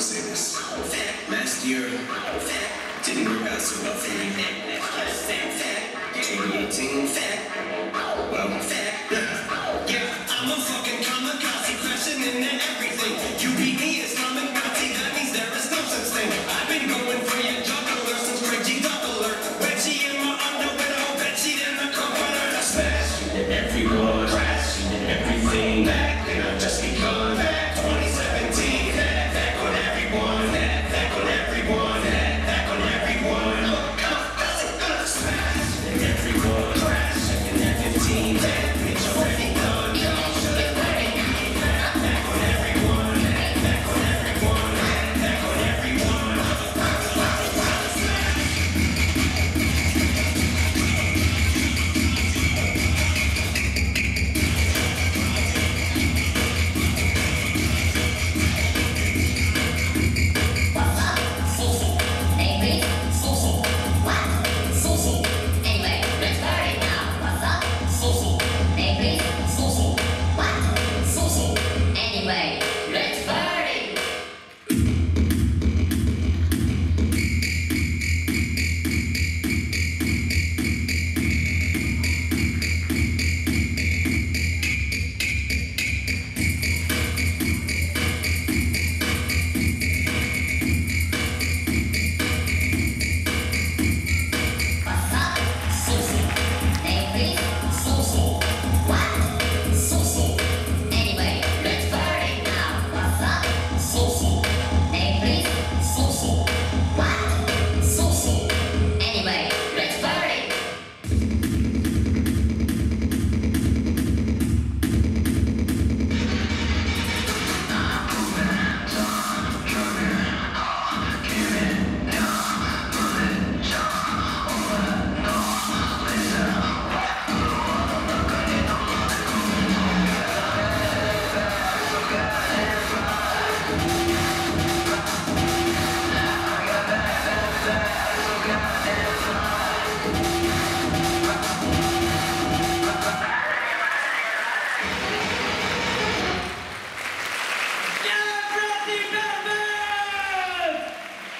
to say this. Last year, didn't work out so well for me. 2018, well, yeah, I'm a fucking kamikaze, crashing into everything. You beat